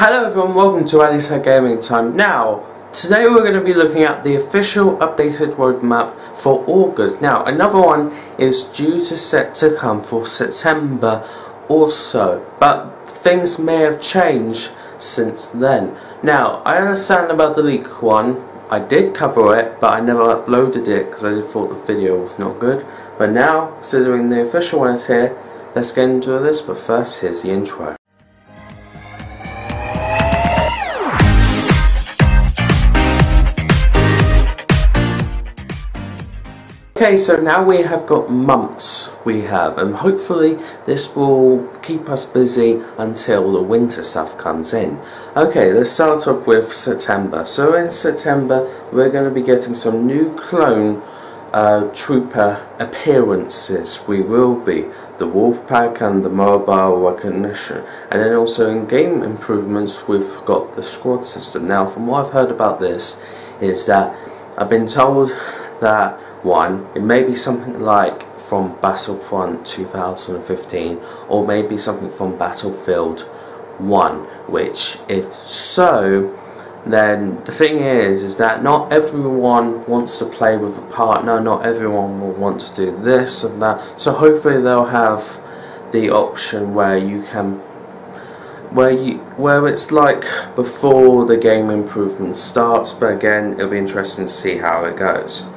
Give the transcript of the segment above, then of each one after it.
Hello everyone, welcome to Adis Gaming Time. Now, today we're going to be looking at the official updated roadmap for August. Now, another one is due to set to come for September also, but things may have changed since then. Now, I understand about the leak one. I did cover it, but I never uploaded it because I thought the video was not good. But now, considering the official one is here, let's get into this. But first, here's the intro. Okay, so now we have got months we have, and hopefully this will keep us busy until the winter stuff comes in. Okay, let's start off with September. So in September, we're going to be getting some new clone uh, trooper appearances. We will be the wolf pack and the mobile recognition, and then also in game improvements, we've got the squad system. Now, from what I've heard about this, is that I've been told that one, it may be something like from Battlefront 2015 or maybe something from Battlefield 1 which if so then the thing is is that not everyone wants to play with a partner not everyone will want to do this and that. So hopefully they'll have the option where you can where you where it's like before the game improvement starts but again it'll be interesting to see how it goes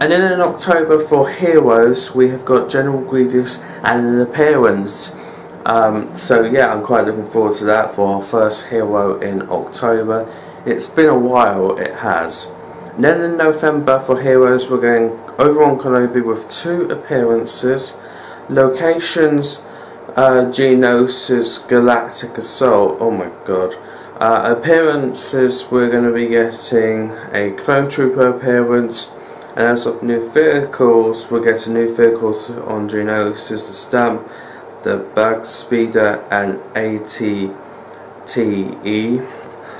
and then in October for Heroes, we have got General Grievous and an appearance. Um, so yeah, I'm quite looking forward to that for our first hero in October. It's been a while, it has. And then in November for Heroes, we're going Obi-Wan Kenobi with two appearances. Locations, uh, Galactic Assault. Oh my god. Uh, appearances, we're going to be getting a Clone Trooper appearance and as of new vehicles, we're getting new vehicles on Geonosis, the Stamp, the Bug Speeder and ATTE.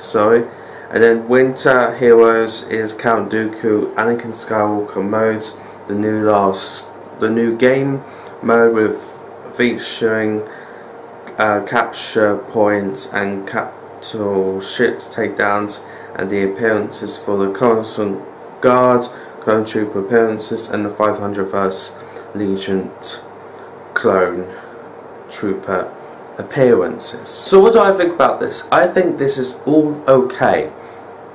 Sorry. And then Winter Heroes is Count Dooku, Anakin Skywalker modes, the new last, the new game mode with featuring uh, capture points and capital ships takedowns, and the appearances for the Coruscant Guard clone trooper appearances and the 501st Legion clone trooper appearances. So what do I think about this? I think this is all okay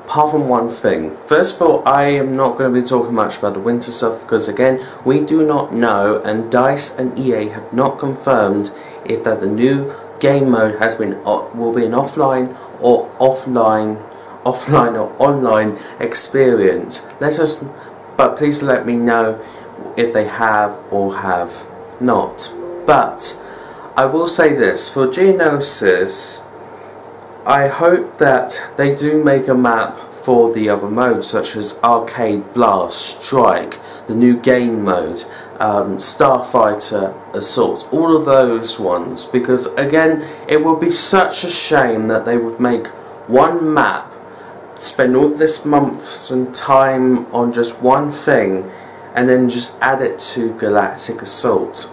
apart from one thing. First of all, I am not going to be talking much about the winter stuff because again, we do not know and DICE and EA have not confirmed if that the new game mode has been will be an offline or offline offline or online experience. Let us but please let me know if they have or have not. But I will say this, for Geonosis, I hope that they do make a map for the other modes such as Arcade Blast, Strike, the new game mode, um, Starfighter Assault, all of those ones because again it would be such a shame that they would make one map spend all this months and time on just one thing and then just add it to Galactic Assault.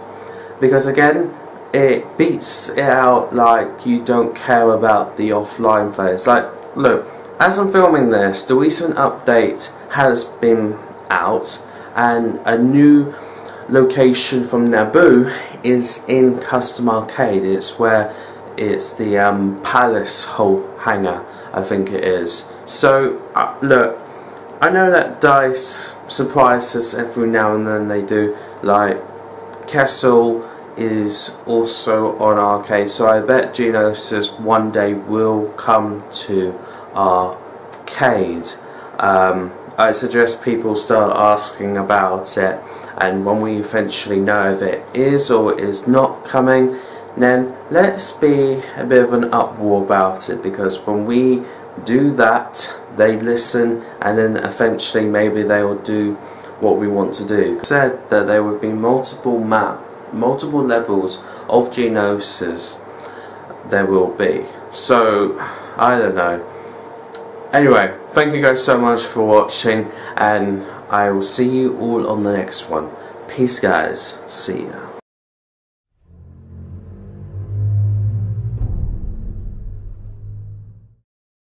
Because again it beats it out like you don't care about the offline players. Like look as I'm filming this the recent update has been out and a new location from Naboo is in Custom Arcade. It's where it's the um, Palace Hole hangar I think it is so, uh, look, I know that DICE surprise us every now and then they do, like, Kessel is also on arcade, so I bet Geonosis one day will come to arcade. Um, I suggest people start asking about it, and when we eventually know if it is or is not coming, then let's be a bit of an uproar about it, because when we do that, they listen, and then eventually maybe they will do what we want to do. Said that there would be multiple map, multiple levels of Geonosis there will be. So, I don't know. Anyway, thank you guys so much for watching, and I will see you all on the next one. Peace guys, see ya.